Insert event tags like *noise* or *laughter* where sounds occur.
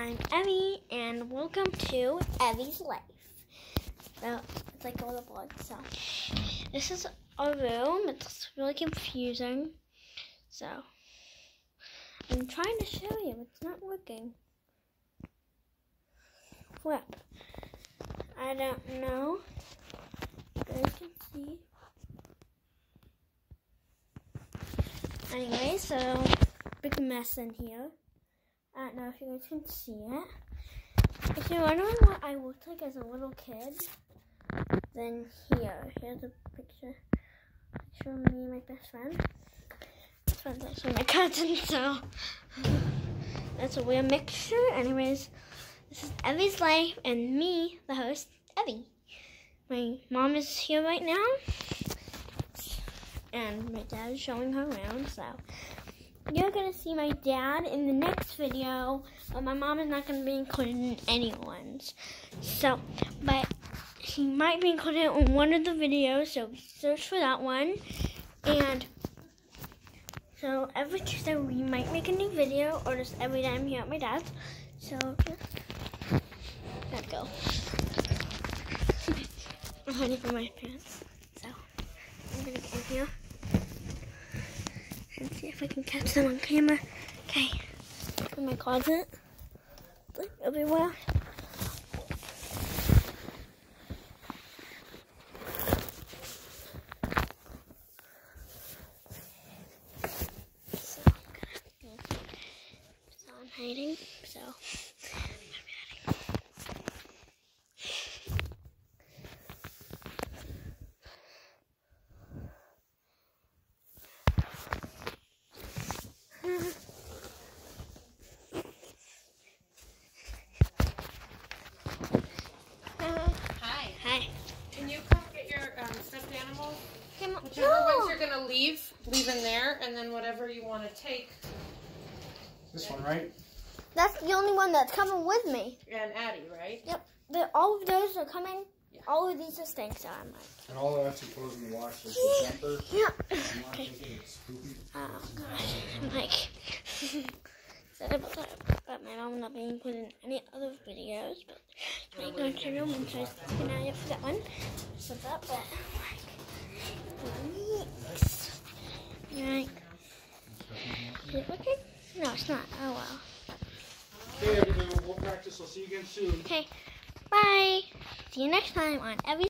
I'm Evie, and welcome to Evie's Life. So, it's like all the vlogs. So, this is our room. It's really confusing. So, I'm trying to show you. It's not working. Flip. I don't know. You can see. Anyway, so big mess in here. I don't know if you guys can see it. If you're wondering what I looked like as a little kid, then here, here's a picture. Picture of me and my best friend. Best friend's actually my cousin, so *laughs* that's a weird mixture. Anyways, this is Evie's life and me, the host, Evie. My mom is here right now, and my dad is showing her around, so you're gonna see my dad in the next video, but my mom is not gonna be included in anyone's. So, but she might be included in one of the videos, so search for that one. And so every Tuesday we might make a new video, or just every time here at my dad's. So just let go. *laughs* I'm hiding from my parents, so I'm gonna get in here if I can catch them on camera. Okay, in my closet, everywhere. So I'm hiding. So. I'm hiding. Hi. Hi. Can you come get your um, stuffed animals? Come on. Whichever ones you're gonna leave, leave in there, and then whatever you want to take. This one, right? That's the only one that's coming with me. And Addie, right? Yep. The, all of those are coming. All of these are staying, so I'm like, And all of that's supposed to wash like the jumper. yeah. I'm not thinking it's spooky. Oh gosh, *laughs* I'm like, *laughs* sorry about that. My mom not be included in any other videos. But I'm going to know once I can out for that one. So that, but like, weeks. Like, is it working? No, it's not. Oh well. Okay, everyone, we'll practice. I'll see you again soon. Okay, bye. See you next time on Every.